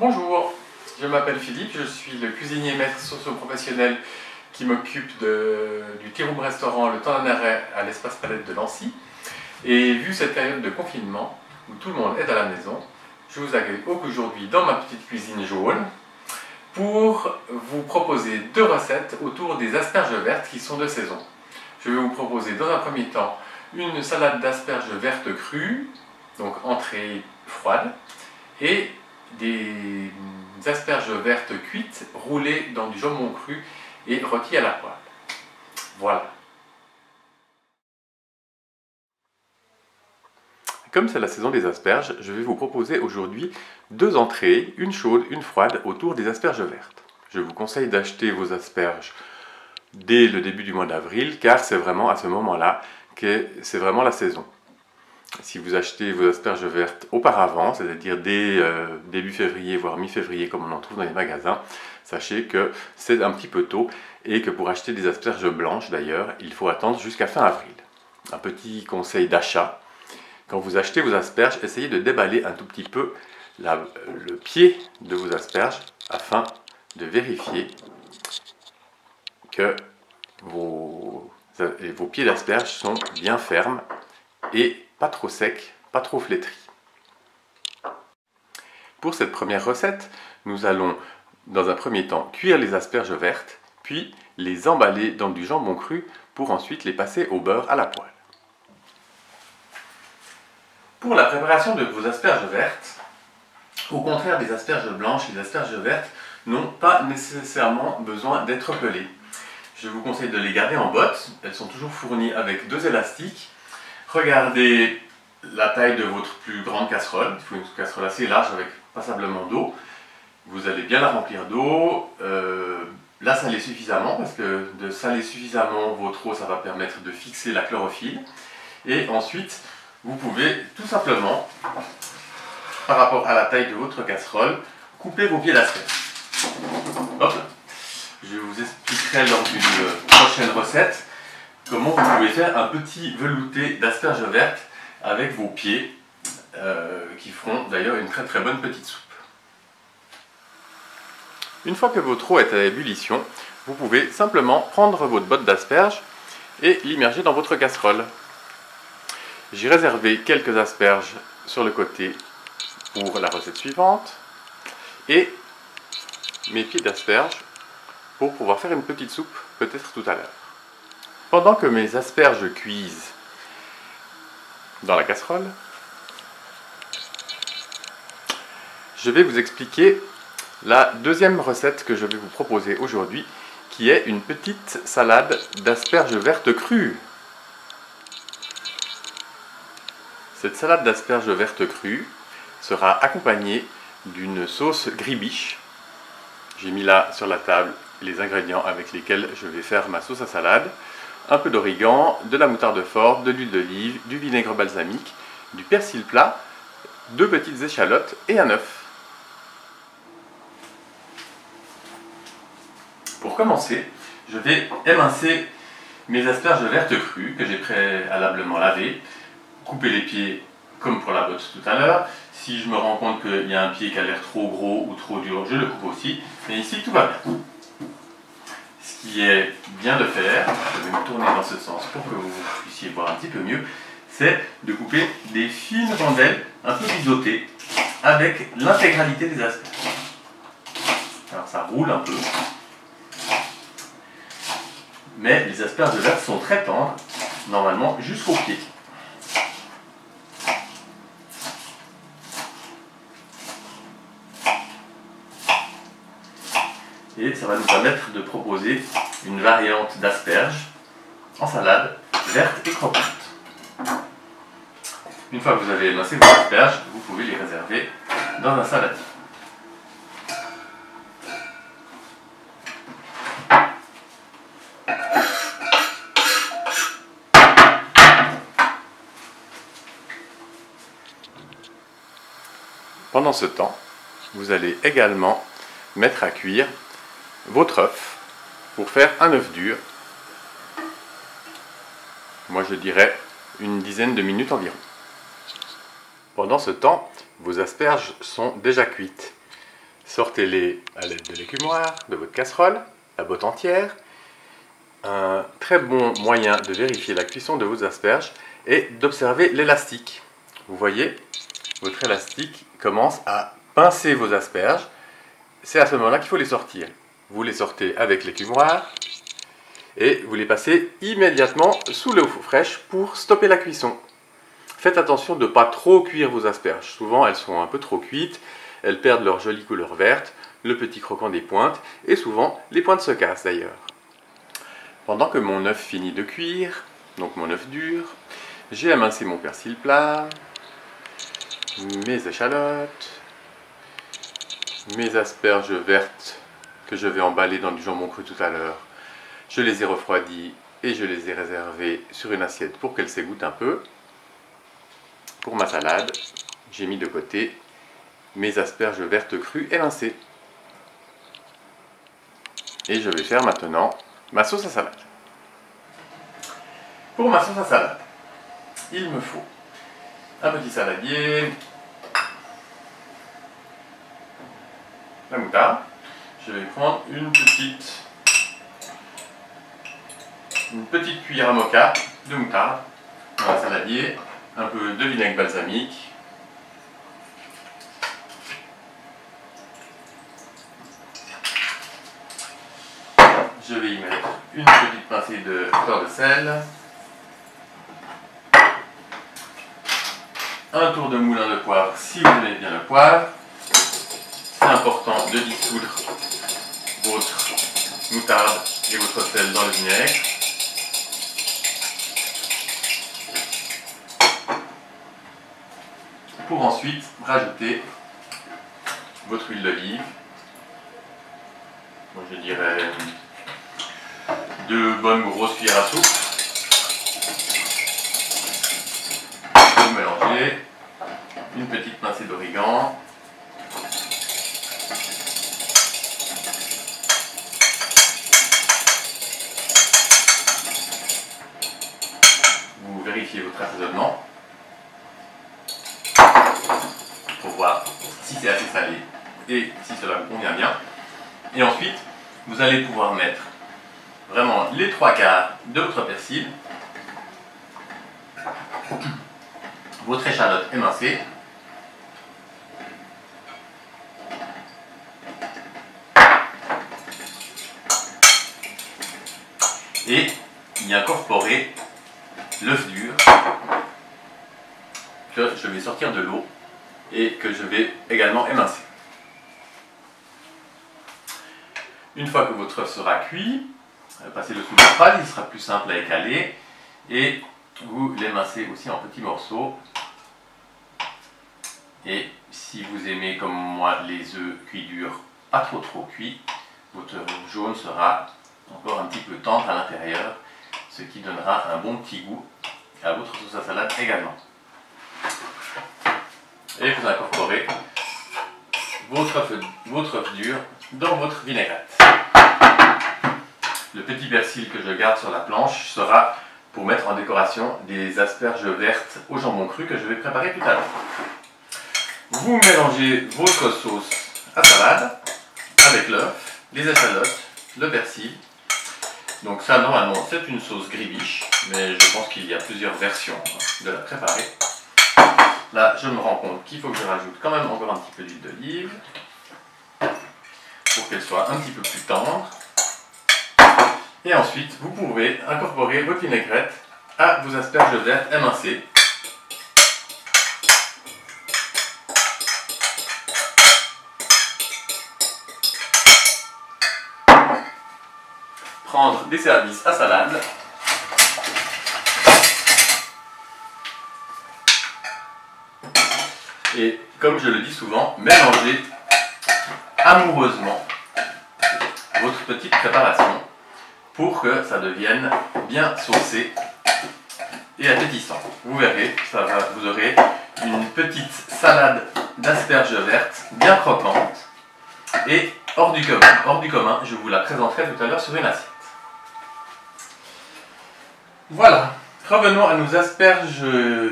Bonjour, je m'appelle Philippe, je suis le cuisinier maître socio-professionnel qui m'occupe du Tea Room Restaurant Le Temps d'un arrêt à l'espace Palette de Nancy. Et vu cette période de confinement, où tout le monde est à la maison, je vous accueille aujourd'hui dans ma petite cuisine jaune pour vous proposer deux recettes autour des asperges vertes qui sont de saison. Je vais vous proposer dans un premier temps une salade d'asperges vertes crues, donc entrée froide, et des asperges vertes cuites roulées dans du jambon cru et rôties à la poêle. Voilà. Comme c'est la saison des asperges, je vais vous proposer aujourd'hui deux entrées, une chaude, une froide, autour des asperges vertes. Je vous conseille d'acheter vos asperges dès le début du mois d'avril, car c'est vraiment à ce moment-là que c'est vraiment la saison. Si vous achetez vos asperges vertes auparavant, c'est-à-dire dès euh, début février, voire mi-février, comme on en trouve dans les magasins, sachez que c'est un petit peu tôt et que pour acheter des asperges blanches, d'ailleurs, il faut attendre jusqu'à fin avril. Un petit conseil d'achat, quand vous achetez vos asperges, essayez de déballer un tout petit peu le pied de vos asperges afin de vérifier que vos, vos pieds d'asperges sont bien fermes et pas trop secs, pas trop flétris. Pour cette première recette, nous allons dans un premier temps cuire les asperges vertes, puis les emballer dans du jambon cru pour ensuite les passer au beurre à la poêle. Pour la préparation de vos asperges vertes, au contraire des asperges blanches, les asperges vertes n'ont pas nécessairement besoin d'être pelées. Je vous conseille de les garder en botte. Elles sont toujours fournies avec deux élastiques. Regardez la taille de votre plus grande casserole. Il faut une casserole assez large avec passablement d'eau. Vous allez bien la remplir d'eau. Euh, la saler suffisamment parce que de saler suffisamment votre eau, ça va permettre de fixer la chlorophylle. Et ensuite, vous pouvez tout simplement, par rapport à la taille de votre casserole, couper vos pieds d'asperges. Hop Je vous expliquerai lors d'une prochaine recette comment vous pouvez faire un petit velouté d'asperges vertes avec vos pieds, euh, qui feront d'ailleurs une très très bonne petite soupe. Une fois que votre eau est à ébullition, vous pouvez simplement prendre votre botte d'asperges et l'immerger dans votre casserole. J'ai réservé quelques asperges sur le côté pour la recette suivante et mes pieds d'asperges pour pouvoir faire une petite soupe peut-être tout à l'heure. Pendant que mes asperges cuisent dans la casserole, je vais vous expliquer la deuxième recette que je vais vous proposer aujourd'hui, qui est une petite salade d'asperges vertes crues. Cette salade d'asperges vertes crues sera accompagnée d'une sauce gribiche. J'ai mis là sur la table les ingrédients avec lesquels je vais faire ma sauce à salade. Un peu d'origan, de la moutarde forte, de l'huile d'olive, du vinaigre balsamique, du persil plat, deux petites échalotes et un œuf. Pour commencer, je vais émincer mes asperges vertes crues que j'ai préalablement lavées, couper les pieds comme pour la botte tout à l'heure. Si je me rends compte qu'il y a un pied qui a l'air trop gros ou trop dur, je le coupe aussi. Mais ici, tout va bien. Qui est bien de faire, je vais me tourner dans ce sens pour que vous puissiez voir un petit peu mieux, c'est de couper des fines rondelles un peu biseautées avec l'intégralité des asperges. Alors ça roule un peu, mais les asperges vertes sont très tendres, normalement jusqu'au pied. Et ça va nous permettre de proposer une variante d'asperges en salade verte et croquante. Une fois que vous avez émincé vos asperges, vous pouvez les réserver dans un saladier. Pendant ce temps, vous allez également mettre à cuire votre œuf pour faire un œuf dur. Moi je dirais une dizaine de minutes environ. Pendant ce temps, vos asperges sont déjà cuites. Sortez-les à l'aide de l'écumoire, de votre casserole, la botte entière. Un très bon moyen de vérifier la cuisson de vos asperges est d'observer l'élastique. Vous voyez, votre élastique commence à pincer vos asperges. C'est à ce moment-là qu'il faut les sortir. Vous les sortez avec l'écumoire et vous les passez immédiatement sous l'eau fraîche pour stopper la cuisson. Faites attention de ne pas trop cuire vos asperges. Souvent, elles sont un peu trop cuites, elles perdent leur jolie couleur verte, le petit croquant des pointes, et souvent, les pointes se cassent d'ailleurs. Pendant que mon œuf finit de cuire, donc mon œuf dur, j'ai amincé mon persil plat, mes échalotes, mes asperges vertes que je vais emballer dans du jambon cru tout à l'heure. Je les ai refroidies et je les ai réservées sur une assiette pour qu'elles s'égouttent un peu. Pour ma salade, j'ai mis de côté mes asperges vertes crues émincées. Et je vais faire maintenant ma sauce à salade. Pour ma sauce à salade, il me faut un petit saladier, la moutarde. Je vais prendre une petite, une petite cuillère à mocha de moutarde un saladier un peu de vinaigre balsamique. Je vais y mettre une petite pincée de fleur de sel. Un tour de moulin de poivre si vous aimez bien le poivre. Important de dissoudre votre moutarde et votre sel dans le vinaigre. pour ensuite rajouter votre huile d'olive. Je dirais deux bonnes grosses cuillères à soupe. Vous mélangez une petite pincée d'origan. Vous vérifiez votre assaisonnement. voir si c'est assez salé. Et si cela vous convient bien. Et ensuite, vous allez pouvoir mettre vraiment les trois quarts de votre persil, votre échalote émincée, et y incorporer l'œuf dur que je vais sortir de l'eau et que je vais également émincer. Une fois que votre œuf sera cuit, euh, passez-le sous la il sera plus simple à écaler et vous l'émincez aussi en petits morceaux. Et si vous aimez comme moi les œufs cuits durs, pas trop trop cuits, votre jaune sera encore un petit peu tendre à l'intérieur, ce qui donnera un bon petit goût à votre sauce à salade également et vous incorporez votre œuf, votre dur dans votre vinaigrette. Le petit persil que je garde sur la planche sera pour mettre en décoration des asperges vertes au jambon cru que je vais préparer tout à l'heure. Vous mélangez votre sauce à salade avec l'œuf, les échalotes, le persil. Donc ça normalement c'est une sauce gribiche, mais je pense qu'il y a plusieurs versions de la préparer. Là, je me rends compte qu'il faut que je rajoute quand même encore un petit peu d'huile d'olive pour qu'elle soit un petit peu plus tendre. Et ensuite, vous pouvez incorporer votre vinaigrette à vos asperges vertes émincées. Prendre des services à salade Et comme je le dis souvent, mélangez amoureusement votre petite préparation pour que ça devienne bien saucé et appétissant. Vous verrez, ça va, vous aurez une petite salade d'asperges vertes bien croquante et hors du commun. Hors du commun, je vous la présenterai tout à l'heure sur une assiette. Voilà, revenons à nos asperges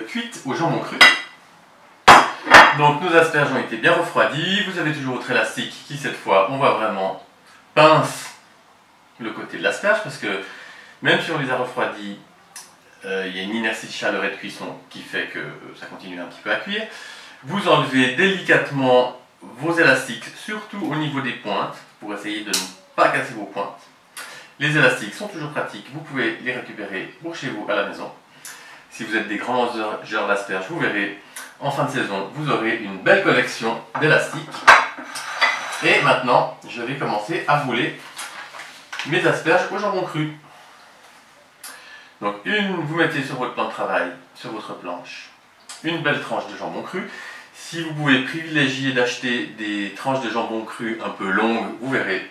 cuites au jambon cru. Donc nos asperges ont été bien refroidies. Vous avez toujours votre élastique qui cette fois, on va vraiment pince le côté de l'asperge parce que même si on les a refroidis, euh, il y a une inertie de chaleur et de cuisson qui fait que ça continue un petit peu à cuire. Vous enlevez délicatement vos élastiques, surtout au niveau des pointes, pour essayer de ne pas casser vos pointes. Les élastiques sont toujours pratiques, vous pouvez les récupérer pour chez vous à la maison. Si vous êtes des grands mangeurs d'asperges, vous verrez, en fin de saison, vous aurez une belle collection d'élastiques. Et maintenant, je vais commencer à rouler mes asperges au jambon cru. Donc une, vous mettez sur votre plan de travail, sur votre planche, une belle tranche de jambon cru. Si vous pouvez privilégier d'acheter des tranches de jambon cru un peu longues, vous verrez,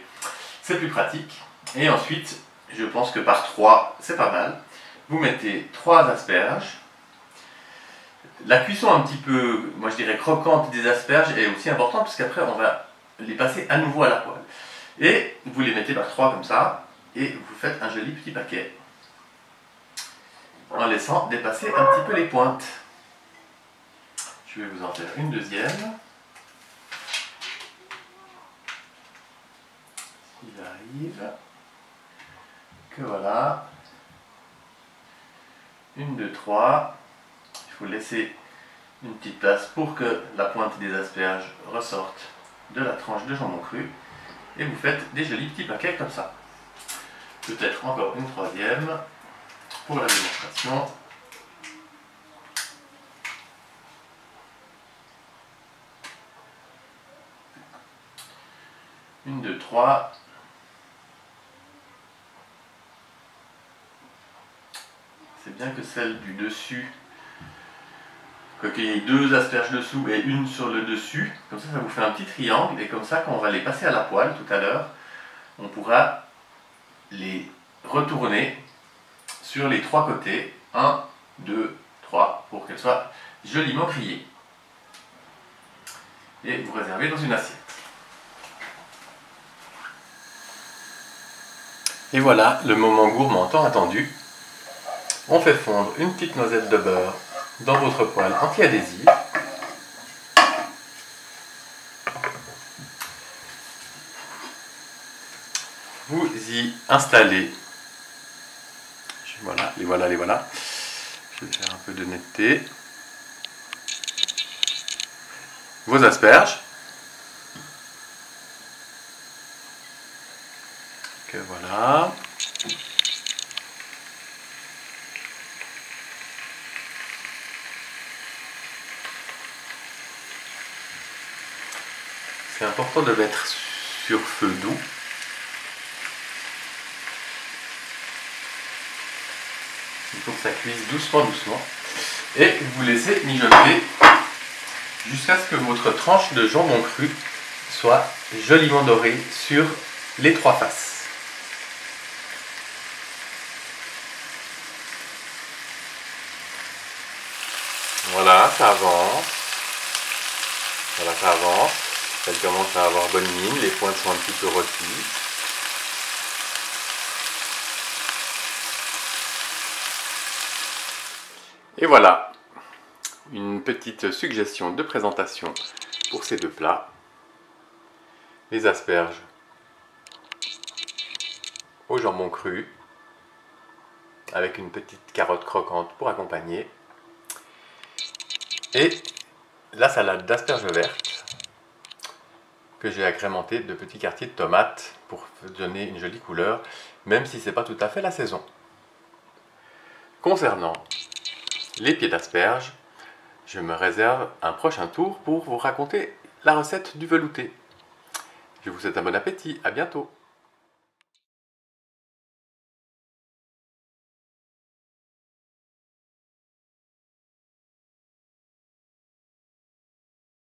c'est plus pratique. Et ensuite, je pense que par 3, c'est pas mal. Vous mettez 3 asperges. La cuisson un petit peu, moi je dirais croquante des asperges est aussi importante parce qu'après on va les passer à nouveau à la poêle. Et vous les mettez par 3 comme ça et vous faites un joli petit paquet en laissant dépasser un petit peu les pointes. Je vais vous en faire une deuxième. Il arrive. Que voilà. Une, deux, trois. Il faut laisser une petite place pour que la pointe des asperges ressorte de la tranche de jambon cru. Et vous faites des jolis petits paquets comme ça. Peut-être encore une troisième pour la démonstration. Une, deux, trois. C'est bien que celle du dessus, qu'il y ait deux asperges dessous et une sur le dessus. Comme ça, ça vous fait un petit triangle. Et comme ça, quand on va les passer à la poêle tout à l'heure, on pourra les retourner sur les trois côtés. 1, 2, 3, pour qu'elles soient joliment grillées. Et vous réservez dans une assiette. Et voilà le moment gourmand tant attendu. On fait fondre une petite noisette de beurre dans votre poêle anti-adhésive. Vous y installez, voilà, les voilà, les voilà. Je vais faire un peu de netteté. Vos asperges. Que voilà. C'est important de mettre sur feu doux. Il faut que ça cuise doucement, doucement. Et vous laissez mijoter jusqu'à ce que votre tranche de jambon cru soit joliment dorée sur les trois faces. Voilà, ça avance. Voilà, ça avance. Elle commence à avoir bonne mine, les pointes sont un petit peu rôties. Et voilà, une petite suggestion de présentation pour ces deux plats. Les asperges au jambon cru, avec une petite carotte croquante pour accompagner. Et la salade d'asperges vertes que j'ai agrémentée de petits quartiers de tomates pour donner une jolie couleur, même si ce n'est pas tout à fait la saison. Concernant les pieds d'asperges, je me réserve un prochain tour pour vous raconter la recette du velouté. Je vous souhaite un bon appétit, à bientôt